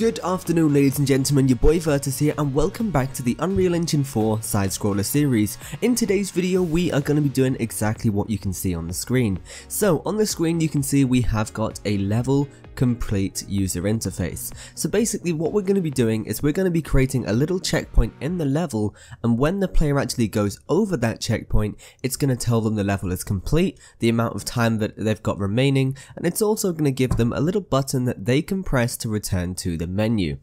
Good afternoon ladies and gentlemen, your boy Virtus here and welcome back to the Unreal Engine 4 side-scroller series. In today's video we are going to be doing exactly what you can see on the screen. So on the screen you can see we have got a level complete user interface. So basically what we're going to be doing is we're going to be creating a little checkpoint in the level and when the player actually goes over that checkpoint it's going to tell them the level is complete, the amount of time that they've got remaining and it's also going to give them a little button that they can press to return to the menu.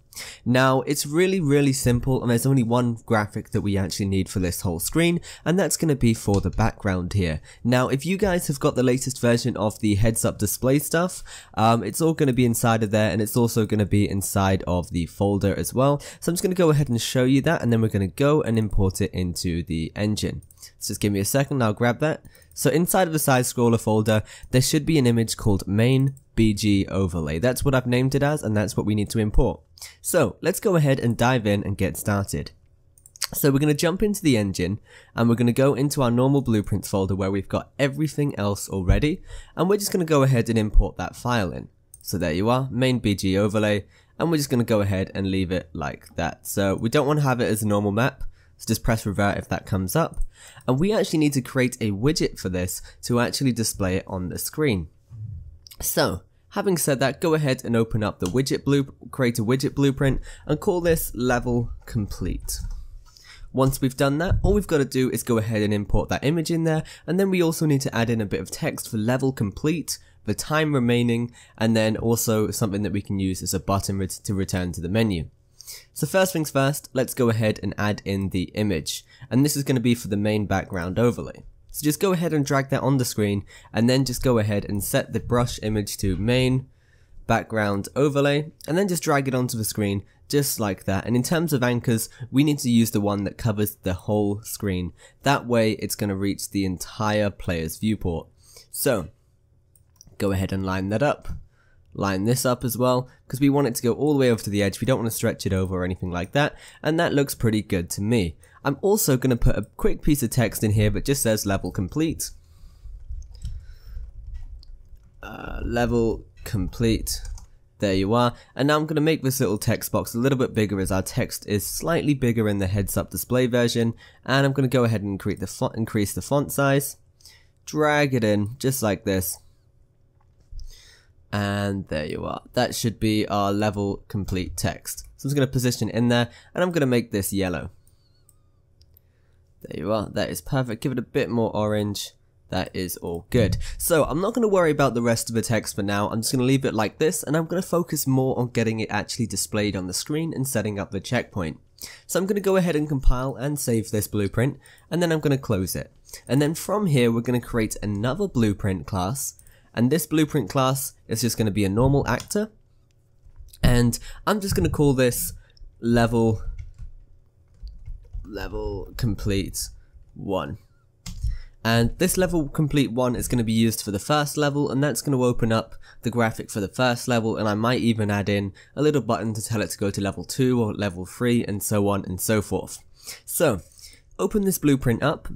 Now it's really really simple and there's only one graphic that we actually need for this whole screen and that's going to be for the background here. Now if you guys have got the latest version of the heads up display stuff um, it's all going to be inside of there and it's also going to be inside of the folder as well. So I'm just going to go ahead and show you that and then we're going to go and import it into the engine. So just give me a second I'll grab that. So inside of the side scroller folder there should be an image called main BG overlay. That's what I've named it as and that's what we need to import. So let's go ahead and dive in and get started. So we're going to jump into the engine and we're going to go into our normal blueprints folder where we've got everything else already and we're just going to go ahead and import that file in. So there you are, main BG overlay and we're just going to go ahead and leave it like that. So we don't want to have it as a normal map, so just press revert if that comes up. And we actually need to create a widget for this to actually display it on the screen. So Having said that, go ahead and open up the widget blue, create a widget blueprint and call this level complete. Once we've done that, all we've got to do is go ahead and import that image in there, and then we also need to add in a bit of text for level complete, the time remaining, and then also something that we can use as a button to return to the menu. So first things first, let's go ahead and add in the image, and this is going to be for the main background overlay. So just go ahead and drag that on the screen and then just go ahead and set the brush image to main background overlay and then just drag it onto the screen just like that. And in terms of anchors we need to use the one that covers the whole screen. That way it's going to reach the entire player's viewport. So go ahead and line that up line this up as well because we want it to go all the way over to the edge we don't want to stretch it over or anything like that and that looks pretty good to me I'm also going to put a quick piece of text in here that just says level complete. Uh, level complete. There you are. And now I'm going to make this little text box a little bit bigger as our text is slightly bigger in the heads up display version. And I'm going to go ahead and increase the, font, increase the font size. Drag it in just like this. And there you are. That should be our level complete text. So I'm just going to position in there and I'm going to make this yellow. There you are, that is perfect. Give it a bit more orange. That is all good. So I'm not going to worry about the rest of the text for now, I'm just going to leave it like this and I'm going to focus more on getting it actually displayed on the screen and setting up the checkpoint. So I'm going to go ahead and compile and save this blueprint and then I'm going to close it. And then from here we're going to create another blueprint class and this blueprint class is just going to be a normal actor and I'm just going to call this level level complete 1. And this level complete 1 is going to be used for the first level and that's going to open up the graphic for the first level and I might even add in a little button to tell it to go to level 2 or level 3 and so on and so forth. So, open this blueprint up,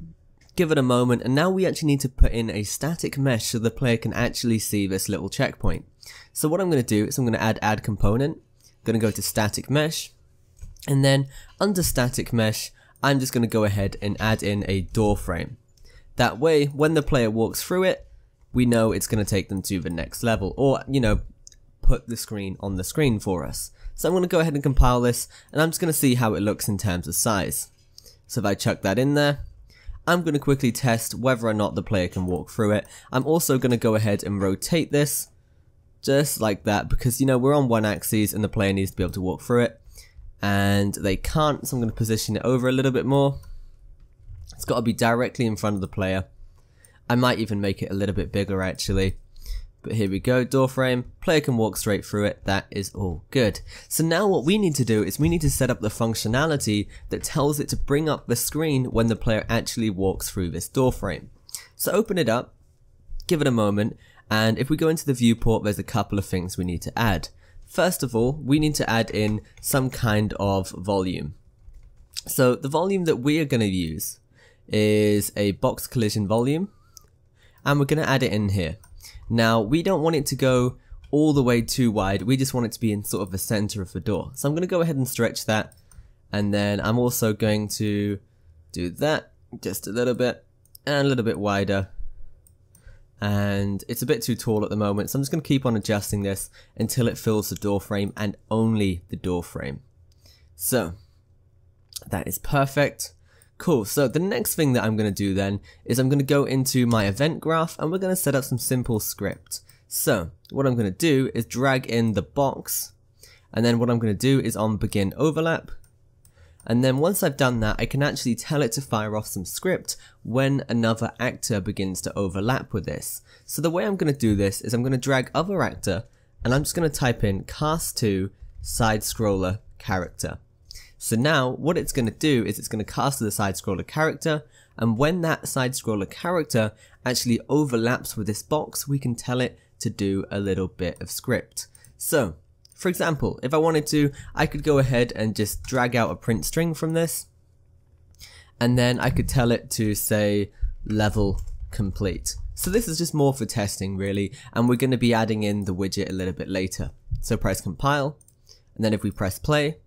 give it a moment and now we actually need to put in a static mesh so the player can actually see this little checkpoint. So what I'm going to do is I'm going to add add component, I'm going to go to static mesh, and then under static mesh I'm just going to go ahead and add in a door frame. That way, when the player walks through it, we know it's going to take them to the next level, or, you know, put the screen on the screen for us. So I'm going to go ahead and compile this, and I'm just going to see how it looks in terms of size. So if I chuck that in there, I'm going to quickly test whether or not the player can walk through it. I'm also going to go ahead and rotate this, just like that, because, you know, we're on one axis and the player needs to be able to walk through it. And they can't so I'm going to position it over a little bit more. It's got to be directly in front of the player. I might even make it a little bit bigger actually but here we go, door frame, player can walk straight through it, that is all good. So now what we need to do is we need to set up the functionality that tells it to bring up the screen when the player actually walks through this door frame. So open it up, give it a moment, and if we go into the viewport there's a couple of things we need to add. First of all, we need to add in some kind of volume. So the volume that we are going to use is a box collision volume and we're going to add it in here. Now, we don't want it to go all the way too wide. We just want it to be in sort of the center of the door. So I'm going to go ahead and stretch that. And then I'm also going to do that just a little bit and a little bit wider. And it's a bit too tall at the moment. So I'm just going to keep on adjusting this until it fills the door frame and only the door frame. So that is perfect. Cool, so the next thing that I'm going to do then is I'm going to go into my event graph and we're going to set up some simple script. So what I'm going to do is drag in the box and then what I'm going to do is on begin overlap and then once I've done that I can actually tell it to fire off some script when another actor begins to overlap with this. So the way I'm going to do this is I'm going to drag other actor and I'm just going to type in cast to side scroller character. So now what it's going to do is it's going to cast the side scroller character and when that side scroller character actually overlaps with this box we can tell it to do a little bit of script. So for example if I wanted to I could go ahead and just drag out a print string from this and then I could tell it to say level complete. So this is just more for testing really and we're going to be adding in the widget a little bit later. So press compile and then if we press play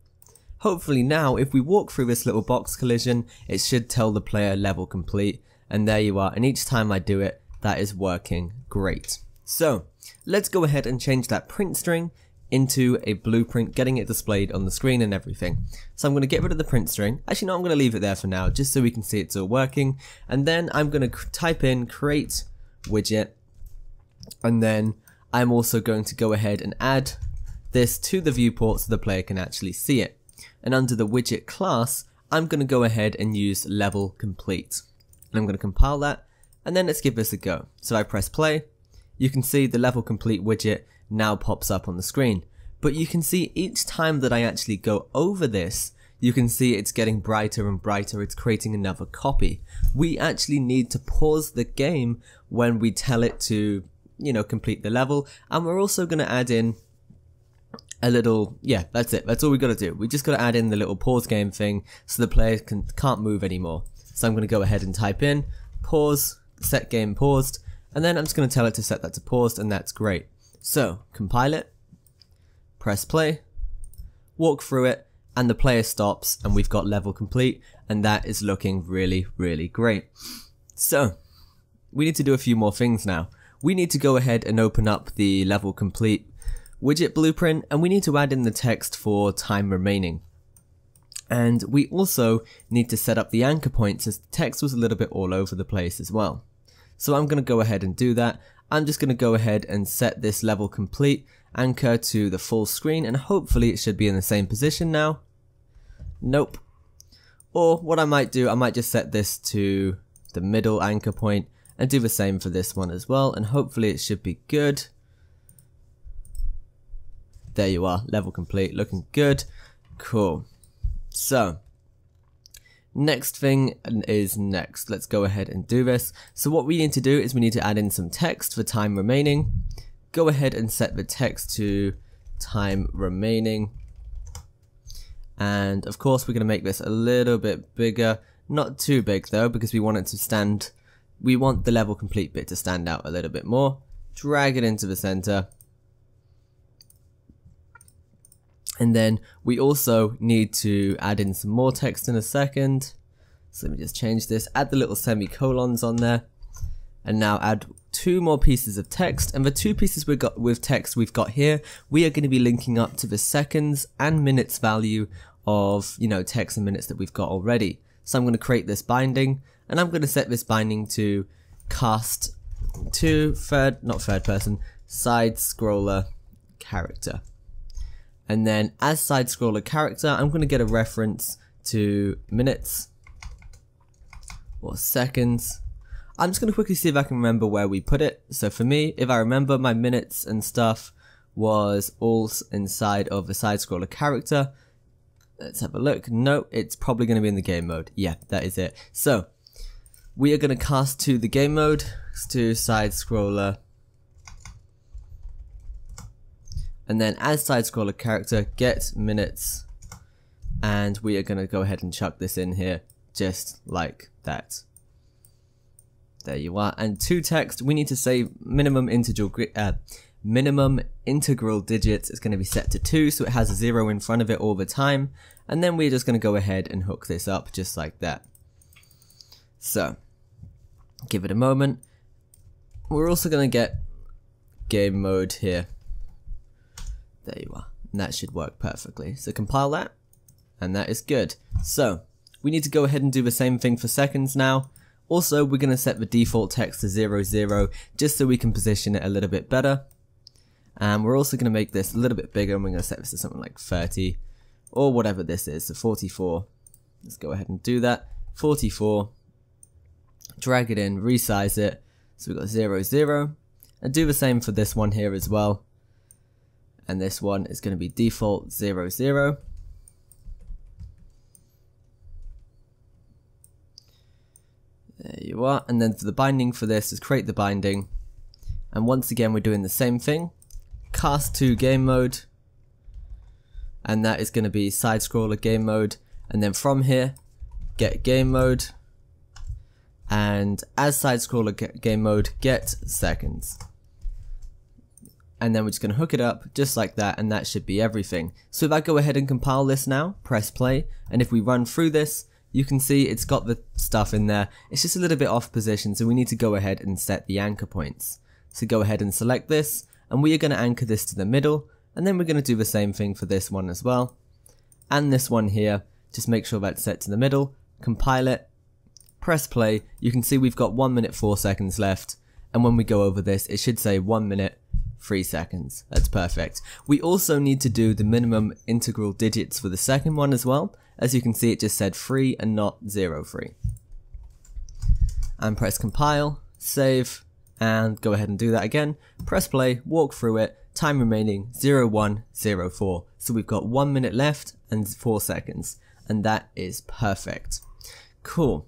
Hopefully now, if we walk through this little box collision, it should tell the player level complete. And there you are, and each time I do it, that is working great. So, let's go ahead and change that print string into a blueprint, getting it displayed on the screen and everything. So I'm going to get rid of the print string. Actually, no, I'm going to leave it there for now, just so we can see it's all working. And then I'm going to type in create widget. And then I'm also going to go ahead and add this to the viewport so the player can actually see it and under the widget class, I'm going to go ahead and use level complete. And I'm going to compile that, and then let's give this a go. So I press play, you can see the level complete widget now pops up on the screen. But you can see each time that I actually go over this, you can see it's getting brighter and brighter, it's creating another copy. We actually need to pause the game when we tell it to, you know, complete the level, and we're also going to add in a little, yeah, that's it. That's all we got to do. We just got to add in the little pause game thing so the player can, can't move anymore. So I'm going to go ahead and type in pause, set game paused, and then I'm just going to tell it to set that to paused, and that's great. So compile it, press play, walk through it, and the player stops, and we've got level complete, and that is looking really, really great. So we need to do a few more things now. We need to go ahead and open up the level complete widget blueprint and we need to add in the text for time remaining. And we also need to set up the anchor points as the text was a little bit all over the place as well. So I'm going to go ahead and do that. I'm just going to go ahead and set this level complete anchor to the full screen and hopefully it should be in the same position now. Nope. Or what I might do, I might just set this to the middle anchor point and do the same for this one as well and hopefully it should be good. There you are, level complete, looking good. Cool. So, next thing is next. Let's go ahead and do this. So what we need to do is we need to add in some text for time remaining. Go ahead and set the text to time remaining. And of course we're going to make this a little bit bigger. Not too big though because we want it to stand, we want the level complete bit to stand out a little bit more. Drag it into the center And then we also need to add in some more text in a second. So let me just change this, add the little semicolons on there. And now add two more pieces of text. And the two pieces we've got with text we've got here, we are going to be linking up to the seconds and minutes value of, you know, text and minutes that we've got already. So I'm going to create this binding and I'm going to set this binding to cast to third, not third person, side scroller character. And then as side scroller character, I'm going to get a reference to minutes or seconds. I'm just going to quickly see if I can remember where we put it. So for me, if I remember my minutes and stuff was all inside of the side scroller character. Let's have a look. No, it's probably going to be in the game mode. Yeah, that is it. So we are going to cast to the game mode to side scroller and then as side scroller character get minutes and we are going to go ahead and chuck this in here just like that There you are. And to text, we need to say minimum integral uh, minimum integral digits is going to be set to 2, so it has a 0 in front of it all the time. And then we're just going to go ahead and hook this up just like that. So, give it a moment. We're also going to get game mode here. There you are. And that should work perfectly. So compile that. And that is good. So, we need to go ahead and do the same thing for seconds now. Also, we're going to set the default text to 00, zero, just so we can position it a little bit better. And we're also going to make this a little bit bigger, and we're going to set this to something like 30, or whatever this is, so 44. Let's go ahead and do that. 44. Drag it in, resize it. So we've got 0, 0. And do the same for this one here as well. And this one is going to be default 0, 0. There you are. And then for the binding for this is create the binding. And once again, we're doing the same thing. Cast to game mode. And that is going to be side scroller game mode. And then from here, get game mode. And as side scroller game mode, get seconds. And then we're just going to hook it up just like that and that should be everything. So if I go ahead and compile this now, press play, and if we run through this, you can see it's got the stuff in there. It's just a little bit off position, so we need to go ahead and set the anchor points. So go ahead and select this, and we are going to anchor this to the middle, and then we're going to do the same thing for this one as well. And this one here, just make sure that's set to the middle, compile it, press play, you can see we've got 1 minute 4 seconds left, and when we go over this, it should say 1 minute 3 seconds. That's perfect. We also need to do the minimum integral digits for the second one as well, as you can see, it just said three and not zero three. And press compile, save, and go ahead and do that again. Press play, walk through it, time remaining 0104. So we've got one minute left and four seconds. And that is perfect. Cool.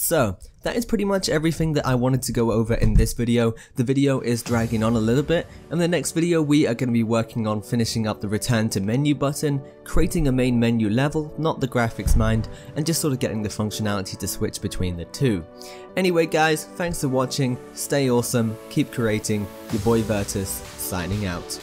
So, that is pretty much everything that I wanted to go over in this video. The video is dragging on a little bit, and the next video we are going to be working on finishing up the return to menu button, creating a main menu level, not the graphics mind, and just sort of getting the functionality to switch between the two. Anyway guys, thanks for watching, stay awesome, keep creating, your boy Virtus, signing out.